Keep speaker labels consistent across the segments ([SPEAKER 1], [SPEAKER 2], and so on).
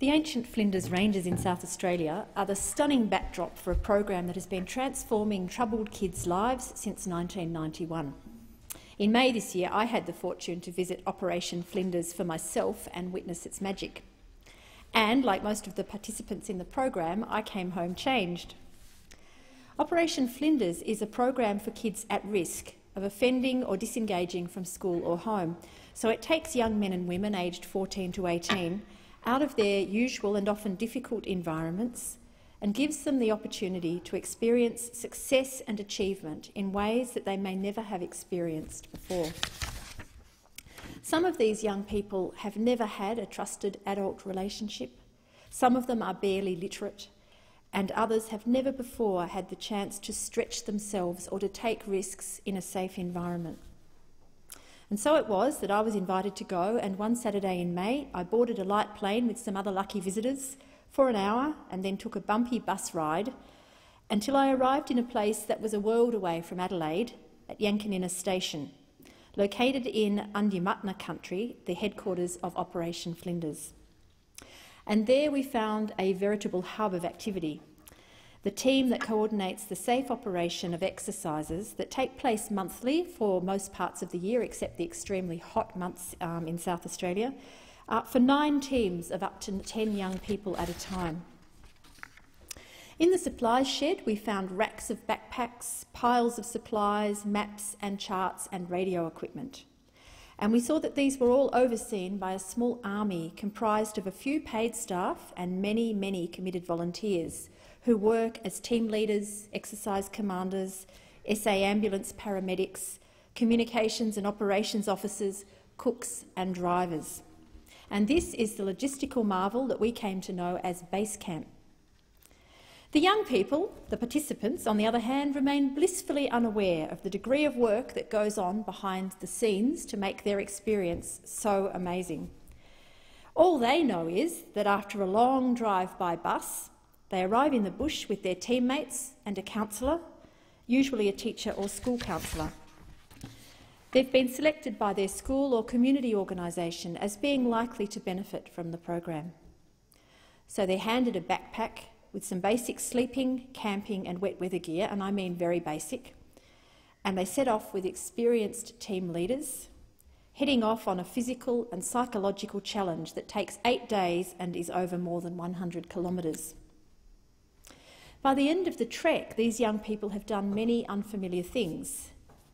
[SPEAKER 1] The ancient Flinders Ranges in South Australia are the stunning backdrop for a program that has been transforming troubled kids' lives since 1991. In May this year, I had the fortune to visit Operation Flinders for myself and witness its magic. And, like most of the participants in the program, I came home changed. Operation Flinders is a program for kids at risk of offending or disengaging from school or home. So it takes young men and women aged 14 to 18 out of their usual and often difficult environments and gives them the opportunity to experience success and achievement in ways that they may never have experienced before. Some of these young people have never had a trusted adult relationship. Some of them are barely literate, and others have never before had the chance to stretch themselves or to take risks in a safe environment. And so it was that I was invited to go, and one Saturday in May, I boarded a light plane with some other lucky visitors for an hour and then took a bumpy bus ride until I arrived in a place that was a world away from Adelaide at Yankaninna Station, located in Adnyamathanha country, the headquarters of Operation Flinders. And there we found a veritable hub of activity, the team that coordinates the safe operation of exercises that take place monthly for most parts of the year, except the extremely hot months um, in South Australia, uh, for nine teams of up to 10 young people at a time. In the supplies shed, we found racks of backpacks, piles of supplies, maps and charts and radio equipment. And we saw that these were all overseen by a small army comprised of a few paid staff and many, many committed volunteers who work as team leaders, exercise commanders, SA ambulance paramedics, communications and operations officers, cooks and drivers. And this is the logistical marvel that we came to know as Base Camp. The young people, the participants, on the other hand, remain blissfully unaware of the degree of work that goes on behind the scenes to make their experience so amazing. All they know is that after a long drive by bus, they arrive in the bush with their teammates and a counsellor, usually a teacher or school counsellor. They've been selected by their school or community organisation as being likely to benefit from the program. So they're handed a backpack with some basic sleeping, camping and wet weather gear, and I mean very basic, and they set off with experienced team leaders, heading off on a physical and psychological challenge that takes eight days and is over more than 100 kilometres. By the end of the trek, these young people have done many unfamiliar things,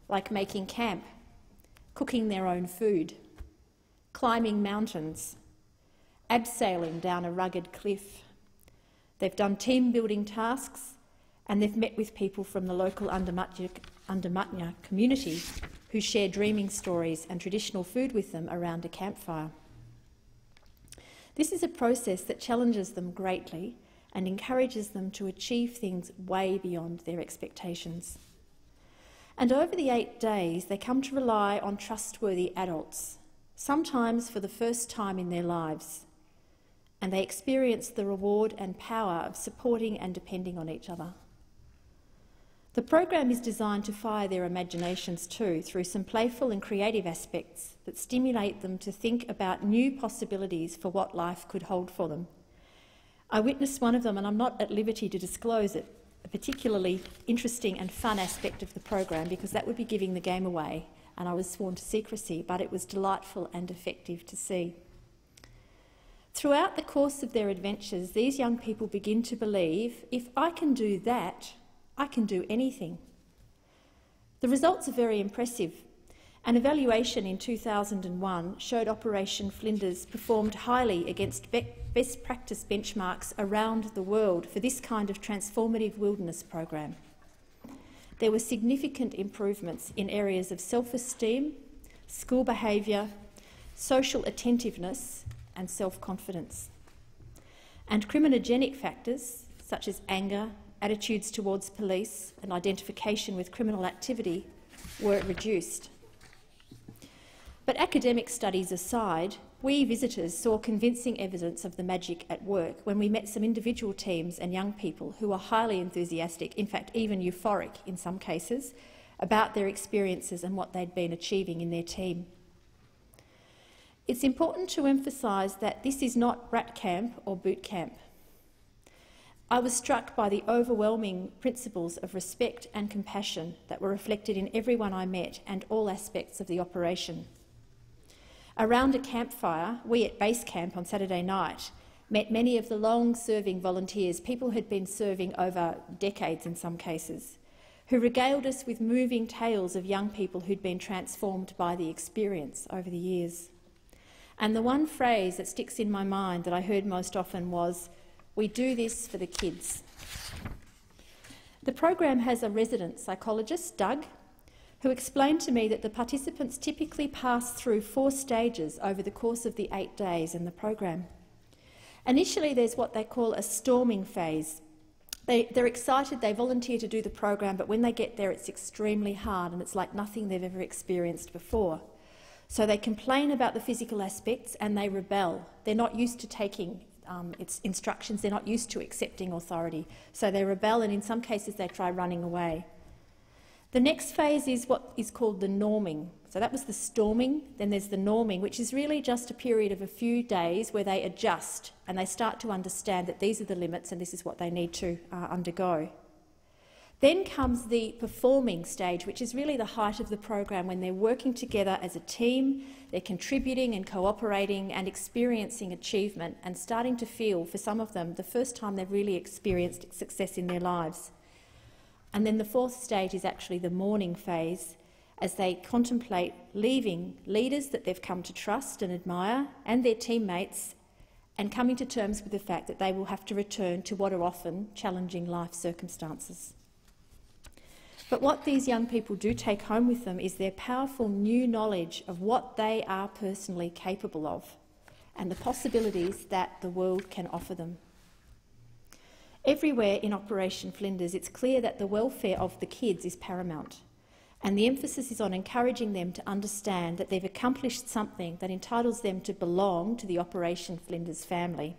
[SPEAKER 1] like making camp cooking their own food, climbing mountains, abseiling down a rugged cliff. They've done team building tasks and they've met with people from the local Adnyamathanha community who share dreaming stories and traditional food with them around a campfire. This is a process that challenges them greatly and encourages them to achieve things way beyond their expectations. And over the eight days, they come to rely on trustworthy adults, sometimes for the first time in their lives, and they experience the reward and power of supporting and depending on each other. The program is designed to fire their imaginations too through some playful and creative aspects that stimulate them to think about new possibilities for what life could hold for them. I witnessed one of them, and I'm not at liberty to disclose it, a particularly interesting and fun aspect of the program because that would be giving the game away and I was sworn to secrecy, but it was delightful and effective to see. Throughout the course of their adventures, these young people begin to believe if I can do that, I can do anything. The results are very impressive. An evaluation in 2001 showed Operation Flinders performed highly against best practice benchmarks around the world for this kind of transformative wilderness program. There were significant improvements in areas of self-esteem, school behaviour, social attentiveness and self-confidence. And criminogenic factors such as anger, attitudes towards police and identification with criminal activity were reduced. But academic studies aside, we visitors saw convincing evidence of the magic at work when we met some individual teams and young people who were highly enthusiastic, in fact even euphoric in some cases, about their experiences and what they'd been achieving in their team. It's important to emphasise that this is not rat camp or boot camp. I was struck by the overwhelming principles of respect and compassion that were reflected in everyone I met and all aspects of the operation. Around a campfire, we at base camp on Saturday night met many of the long-serving volunteers, people who had been serving over decades in some cases, who regaled us with moving tales of young people who'd been transformed by the experience over the years. And the one phrase that sticks in my mind that I heard most often was, we do this for the kids. The program has a resident psychologist, Doug, who explained to me that the participants typically pass through four stages over the course of the eight days in the program. Initially, there's what they call a storming phase. They, are excited, they volunteer to do the program, but when they get there, it's extremely hard and it's like nothing they've ever experienced before. So they complain about the physical aspects and they rebel. They're not used to taking um, its instructions. They're not used to accepting authority. So they rebel and in some cases they try running away. The next phase is what is called the norming. So that was the storming, then there's the norming, which is really just a period of a few days where they adjust and they start to understand that these are the limits and this is what they need to uh, undergo. Then comes the performing stage, which is really the height of the program when they're working together as a team, they're contributing and cooperating and experiencing achievement and starting to feel, for some of them, the first time they've really experienced success in their lives. And then the fourth stage is actually the mourning phase, as they contemplate leaving leaders that they've come to trust and admire and their teammates and coming to terms with the fact that they will have to return to what are often challenging life circumstances. But what these young people do take home with them is their powerful new knowledge of what they are personally capable of and the possibilities that the world can offer them. Everywhere in Operation Flinders, it's clear that the welfare of the kids is paramount, and the emphasis is on encouraging them to understand that they've accomplished something that entitles them to belong to the Operation Flinders family.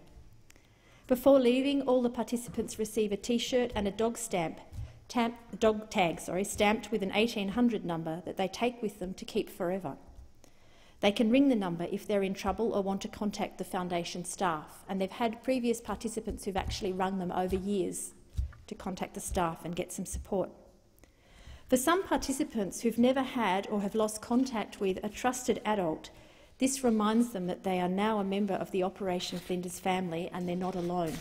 [SPEAKER 1] Before leaving, all the participants receive a T-shirt and a dog stamp dog tag sorry, stamped with an 1800 number that they take with them to keep forever. They can ring the number if they're in trouble or want to contact the Foundation staff, and they've had previous participants who've actually rung them over years to contact the staff and get some support. For some participants who've never had or have lost contact with a trusted adult, this reminds them that they are now a member of the Operation Flinders family and they're not alone.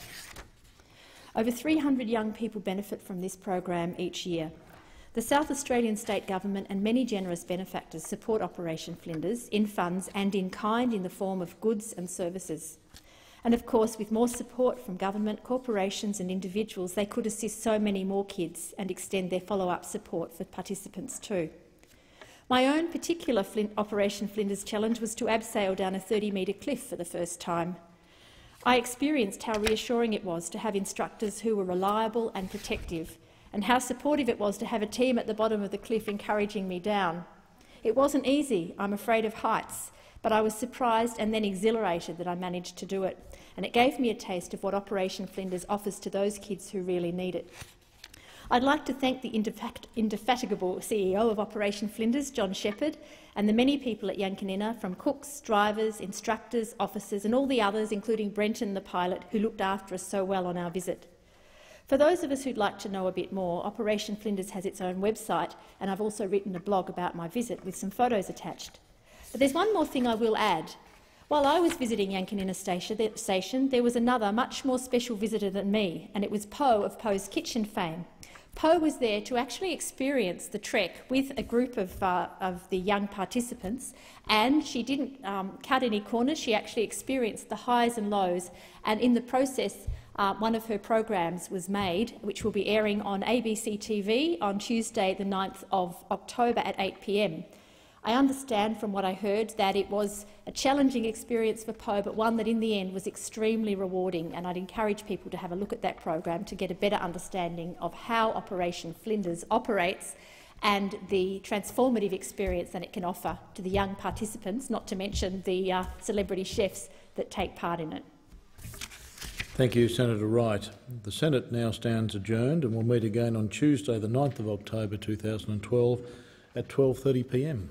[SPEAKER 1] Over 300 young people benefit from this program each year. The South Australian State Government and many generous benefactors support Operation Flinders in funds and in kind in the form of goods and services. And of course, with more support from government, corporations and individuals, they could assist so many more kids and extend their follow-up support for participants too. My own particular Flint Operation Flinders challenge was to abseil down a 30-metre cliff for the first time. I experienced how reassuring it was to have instructors who were reliable and protective, and how supportive it was to have a team at the bottom of the cliff encouraging me down. It wasn't easy, I'm afraid of heights, but I was surprised and then exhilarated that I managed to do it, and it gave me a taste of what Operation Flinders offers to those kids who really need it. I'd like to thank the indefatigable CEO of Operation Flinders, John Shepherd, and the many people at Yankaninna, from cooks, drivers, instructors, officers and all the others, including Brenton, the pilot, who looked after us so well on our visit. For those of us who'd like to know a bit more, Operation Flinders has its own website, and I've also written a blog about my visit with some photos attached. But there's one more thing I will add. While I was visiting Yankaninna station, there was another, much more special visitor than me, and it was Poh of Poh's Kitchen fame. Poh was there to actually experience the trek with a group of, uh, of the young participants, and she didn't um, cut any corners. She actually experienced the highs and lows, and in the process, uh, one of her programs was made, which will be airing on ABC TV on Tuesday, the 9th of October at 8 p.m. I understand from what I heard that it was a challenging experience for Poh, but one that in the end was extremely rewarding, and I'd encourage people to have a look at that program to get a better understanding of how Operation Flinders operates and the transformative experience that it can offer to the young participants, not to mention the uh, celebrity chefs that take part in it.
[SPEAKER 2] Thank you, Senator Wright. The Senate now stands adjourned and will meet again on Tuesday, the 9th of October 2012 at 12.30pm.